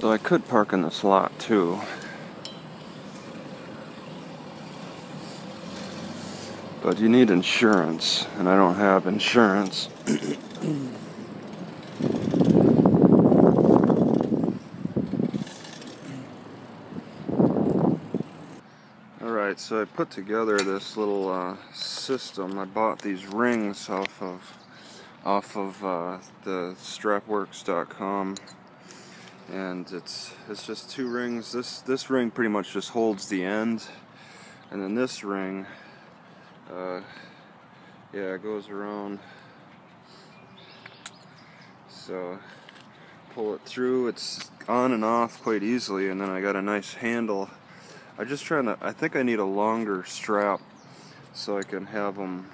So I could park in this lot too. But you need insurance, and I don't have insurance. Alright, so I put together this little uh, system. I bought these rings off of off of uh, the strapworks.com and it's it's just two rings this this ring pretty much just holds the end and then this ring uh, yeah it goes around so pull it through it's on and off quite easily and then I got a nice handle I'm just trying to I think I need a longer strap so I can have them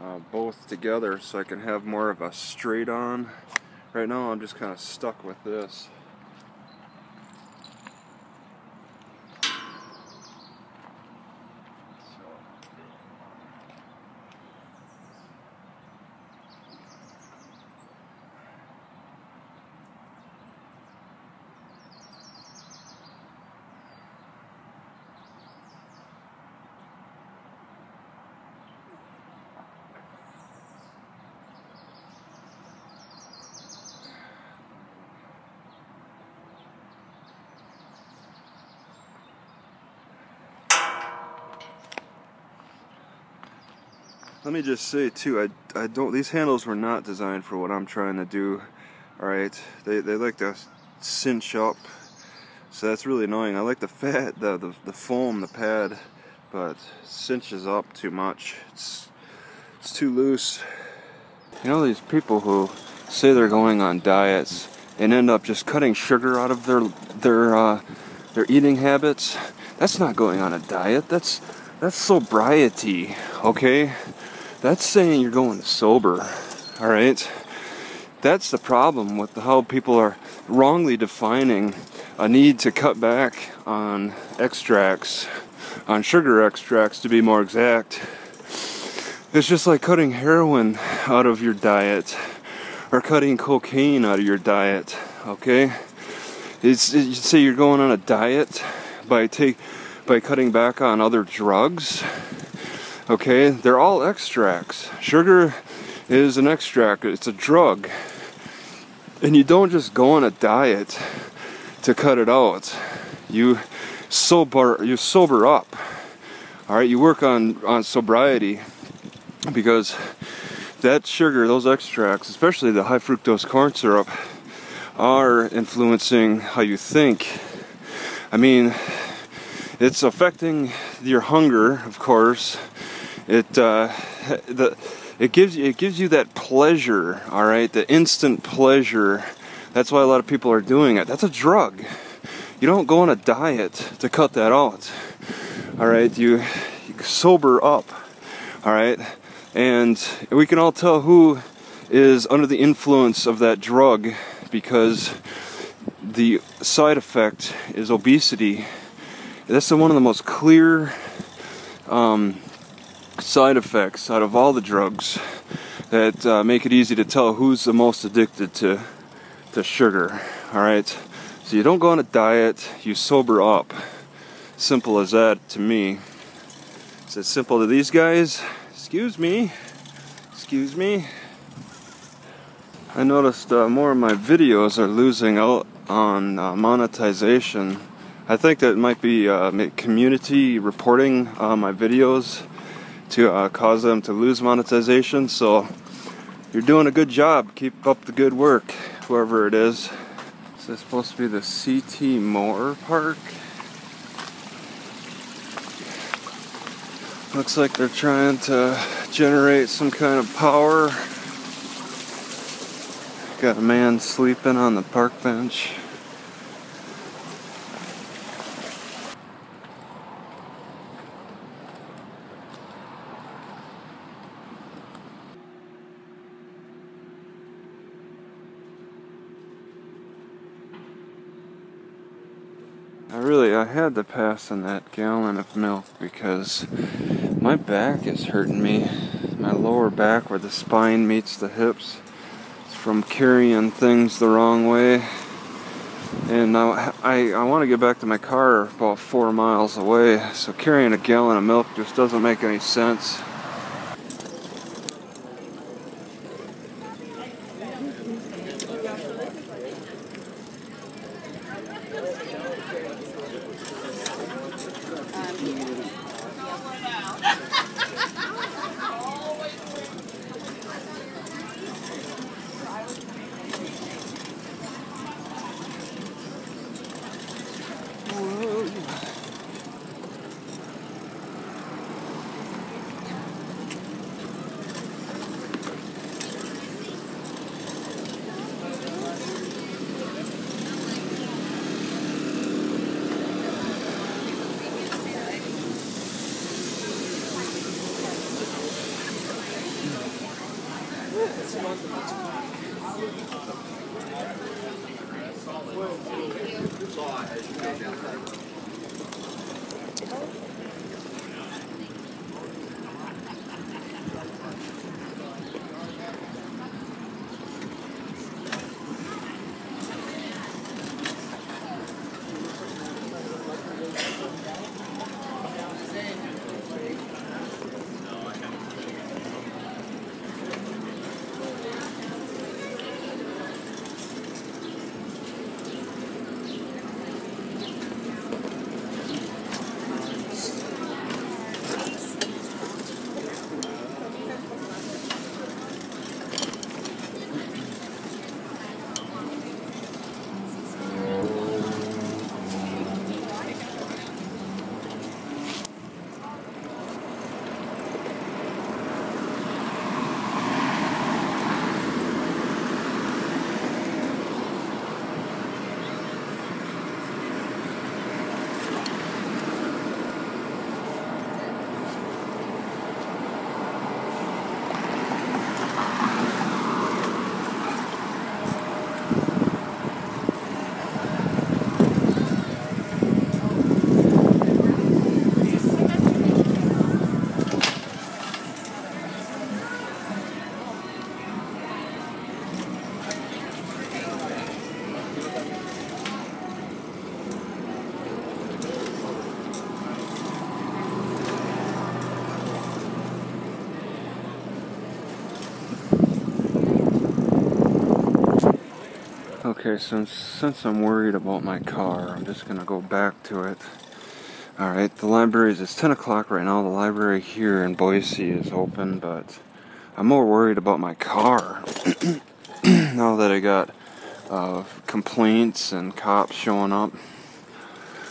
uh, both together so I can have more of a straight on. Right now I'm just kind of stuck with this. Let me just say too, I, I don't, these handles were not designed for what I'm trying to do. Alright, they, they like to cinch up, so that's really annoying. I like the fat, the, the, the foam, the pad, but cinches up too much. It's, it's too loose. You know these people who say they're going on diets and end up just cutting sugar out of their their uh, their eating habits. That's not going on a diet. That's that's sobriety, okay? That's saying you're going sober, all right? That's the problem with how people are wrongly defining a need to cut back on extracts, on sugar extracts to be more exact. It's just like cutting heroin out of your diet or cutting cocaine out of your diet, okay? It's, you say you're going on a diet by take by cutting back on other drugs Okay, they're all extracts. Sugar is an extract, it's a drug. And you don't just go on a diet to cut it out. You sober you sober up. All right, you work on on sobriety because that sugar, those extracts, especially the high fructose corn syrup, are influencing how you think. I mean, it's affecting your hunger, of course, it uh, the it gives you it gives you that pleasure, all right, the instant pleasure. That's why a lot of people are doing it. That's a drug. You don't go on a diet to cut that out. All right, you, you sober up. All right, and we can all tell who is under the influence of that drug because the side effect is obesity. That's the one of the most clear um, side effects out of all the drugs that uh, make it easy to tell who's the most addicted to to sugar. All right, so you don't go on a diet, you sober up. Simple as that to me. Is it simple to these guys? Excuse me. Excuse me. I noticed uh, more of my videos are losing out on uh, monetization. I think that might be uh, community reporting uh, my videos to uh, cause them to lose monetization. So you're doing a good job. Keep up the good work, whoever it is. Is this supposed to be the CT Moore Park? Looks like they're trying to generate some kind of power. Got a man sleeping on the park bench. I really, I had to pass on that gallon of milk because my back is hurting me. My lower back where the spine meets the hips from carrying things the wrong way. And I, I, I want to get back to my car about four miles away, so carrying a gallon of milk just doesn't make any sense. Okay, since since I'm worried about my car, I'm just gonna go back to it. All right, the library is it's 10 o'clock right now. The library here in Boise is open, but I'm more worried about my car now that I got uh, complaints and cops showing up.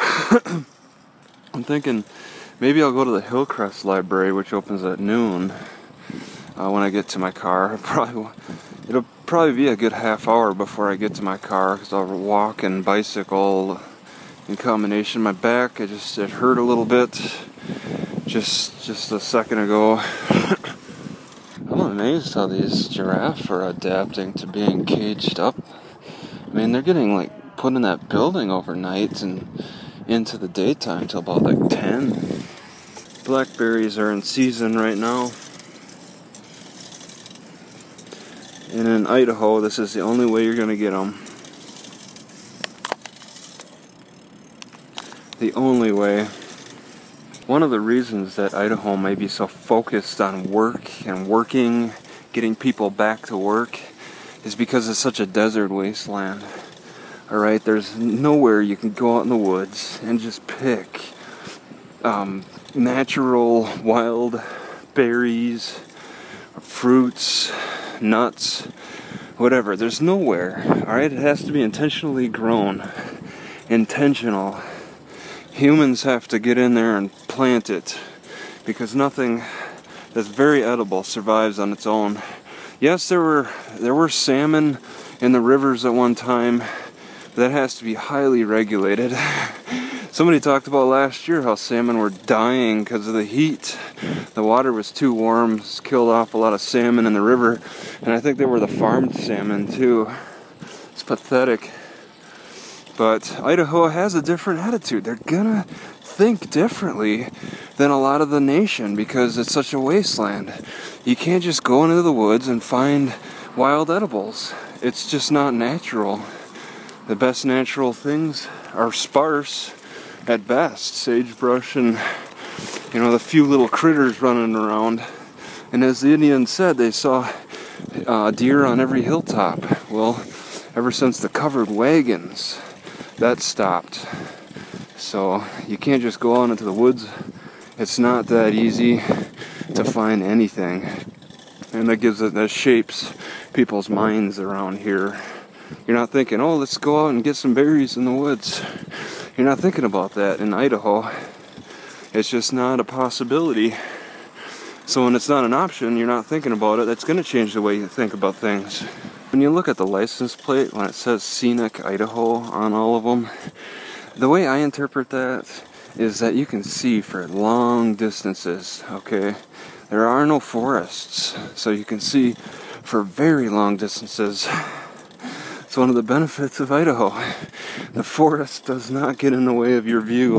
I'm thinking maybe I'll go to the Hillcrest Library, which opens at noon. Uh, when I get to my car, I probably probably be a good half hour before I get to my car because I'll walk and bicycle in combination. My back, it just it hurt a little bit just just a second ago. I'm amazed how these giraffes are adapting to being caged up. I mean, they're getting like put in that building overnight and into the daytime till about like 10. Blackberries are in season right now. And in Idaho, this is the only way you're going to get them. The only way. One of the reasons that Idaho may be so focused on work and working, getting people back to work, is because it's such a desert wasteland. Alright, there's nowhere you can go out in the woods and just pick um, natural wild berries, fruits, nuts, whatever. There's nowhere. All right, it has to be intentionally grown, intentional. Humans have to get in there and plant it because nothing that's very edible survives on its own. Yes, there were there were salmon in the rivers at one time. But that has to be highly regulated. Somebody talked about last year how salmon were dying because of the heat. The water was too warm, it's killed off a lot of salmon in the river, and I think they were the farmed salmon too. It's pathetic. But Idaho has a different attitude. They're gonna think differently than a lot of the nation because it's such a wasteland. You can't just go into the woods and find wild edibles. It's just not natural. The best natural things are sparse at best. Sagebrush and you know the few little critters running around. And as the Indians said, they saw uh, deer on every hilltop. Well, ever since the covered wagons, that stopped. So you can't just go out into the woods. It's not that easy to find anything. And that gives it that shapes people's minds around here. You're not thinking, oh, let's go out and get some berries in the woods. You're not thinking about that in Idaho. It's just not a possibility. So when it's not an option, you're not thinking about it. That's going to change the way you think about things. When you look at the license plate, when it says Scenic Idaho on all of them, the way I interpret that is that you can see for long distances, okay? There are no forests, so you can see for very long distances. One of the benefits of Idaho. The forest does not get in the way of your view,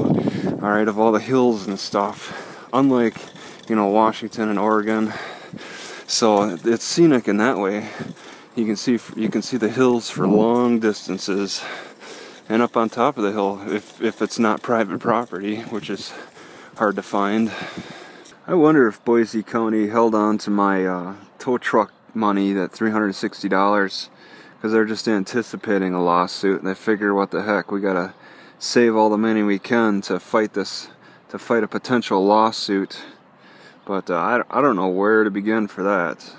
alright, of all the hills and stuff. Unlike you know, Washington and Oregon. So it's scenic in that way. You can see you can see the hills for long distances, and up on top of the hill, if if it's not private property, which is hard to find. I wonder if Boise County held on to my uh, tow truck money, that $360, because they're just anticipating a lawsuit, and they figure, what the heck, we gotta save all the money we can to fight this, to fight a potential lawsuit. But uh, I, I don't know where to begin for that.